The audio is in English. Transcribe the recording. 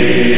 Amen.